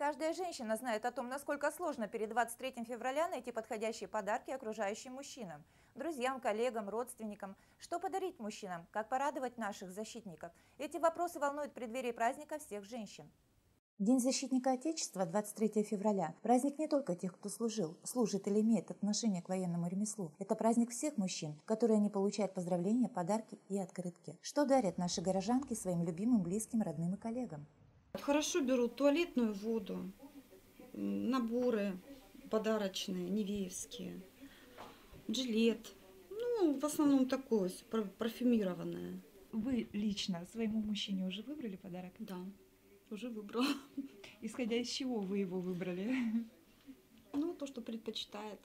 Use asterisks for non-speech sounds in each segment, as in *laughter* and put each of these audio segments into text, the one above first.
Каждая женщина знает о том, насколько сложно перед 23 февраля найти подходящие подарки окружающим мужчинам, друзьям, коллегам, родственникам. Что подарить мужчинам? Как порадовать наших защитников? Эти вопросы волнуют в преддверии праздника всех женщин. День защитника Отечества 23 февраля – праздник не только тех, кто служил, служит или имеет отношение к военному ремеслу. Это праздник всех мужчин, которые не получают поздравления, подарки и открытки. Что дарят наши горожанки своим любимым, близким, родным и коллегам? Хорошо берут туалетную воду, наборы подарочные, невеевские, жилет. Ну, в основном такое, парфюмированное. Вы лично своему мужчине уже выбрали подарок? Да, уже выбрала. *laughs* Исходя из чего вы его выбрали? *laughs* Ну, то, что предпочитает,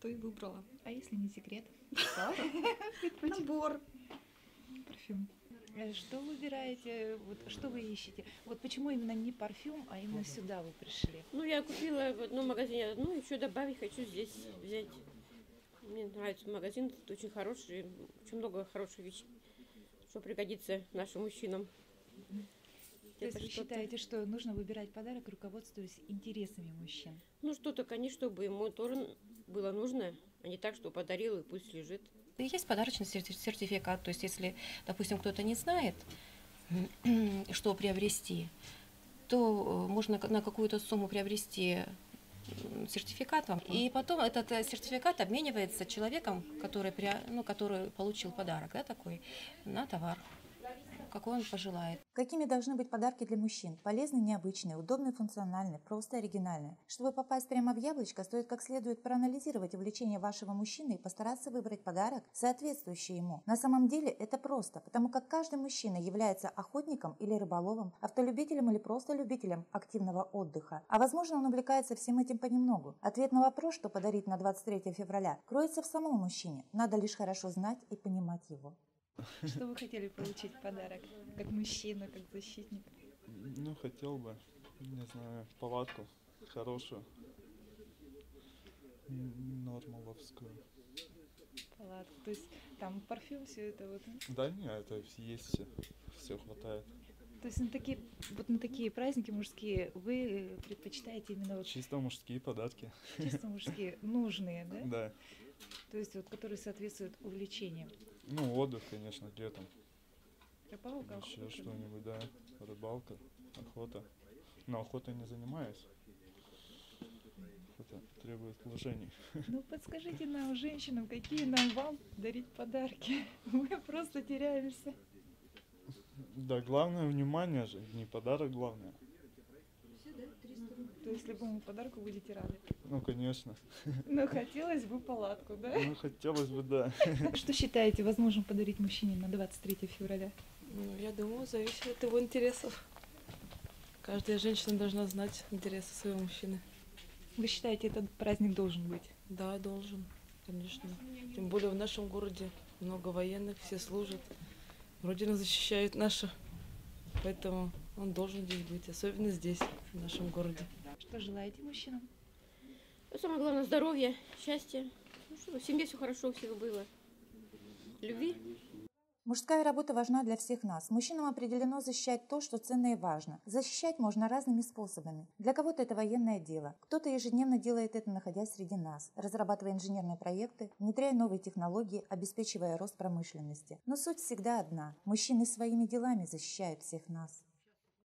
то и выбрала. А если не секрет? *laughs* Набор. Парфюм. Э, что выбираете, вот, что вы ищете? Вот почему именно не парфюм, а именно сюда вы пришли? Ну, я купила в одном магазине, ну, еще добавить хочу здесь взять. Мне нравится магазин, тут очень хороший, очень много хороших вещей, что пригодится нашим мужчинам. То есть вы считаете, что нужно выбирать подарок, руководствуясь интересами мужчин? Ну, что-то, конечно, чтобы ему тоже было нужно, а не так, что подарил и пусть лежит. Есть подарочный сертификат, то есть если, допустим, кто-то не знает, *clears throat* что приобрести, то э, можно на какую-то сумму приобрести сертификат вам. И потом этот э, сертификат обменивается человеком, который, ну, который получил подарок да, такой, на товар какой он пожелает. Какими должны быть подарки для мужчин? Полезные, необычные, удобные, функциональные, просто оригинальные. Чтобы попасть прямо в яблочко, стоит как следует проанализировать увлечение вашего мужчины и постараться выбрать подарок, соответствующий ему. На самом деле это просто, потому как каждый мужчина является охотником или рыболовом, автолюбителем или просто любителем активного отдыха. А возможно он увлекается всем этим понемногу. Ответ на вопрос, что подарить на 23 февраля, кроется в самом мужчине. Надо лишь хорошо знать и понимать его. Что вы хотели получить в подарок, как мужчина, как защитник? Ну, хотел бы, не знаю, палатку хорошую, нормаловскую. Палатку, то есть там парфюм, все это вот? Да нет, это есть все, все хватает. То есть на такие, вот на такие праздники мужские вы предпочитаете именно вот... Чисто мужские подарки. Чисто мужские, нужные, да? Да. То есть вот которые соответствуют увлечениям. Ну, отдых, конечно, летом. Рыбалка, Еще что-нибудь, да. Рыбалка, охота. Но охотой не занимаюсь. Это требует вложений. *laughs* Ну, подскажите нам, женщинам, какие нам вам дарить подарки? *laughs* Мы просто теряемся. Да, главное внимание же, не подарок главное. То есть любому подарку будете рады? Ну, конечно. Но хотелось бы палатку, да? Ну, хотелось бы, да. Что считаете возможным подарить мужчине на 23 февраля? Ну, я думаю, зависит от его интересов. Каждая женщина должна знать интересы своего мужчины. Вы считаете, этот праздник должен быть? Да, должен, конечно. Тем более в нашем городе много военных, все служат. Родина защищает наша, поэтому он должен здесь быть, особенно здесь, в нашем городе. Что желаете мужчинам? Ну, самое главное здоровье, счастье, ну, чтобы в семье все хорошо у всех было, любви. Мужская работа важна для всех нас. Мужчинам определено защищать то, что ценно и важно. Защищать можно разными способами. Для кого-то это военное дело. Кто-то ежедневно делает это, находясь среди нас, разрабатывая инженерные проекты, внедряя новые технологии, обеспечивая рост промышленности. Но суть всегда одна. Мужчины своими делами защищают всех нас.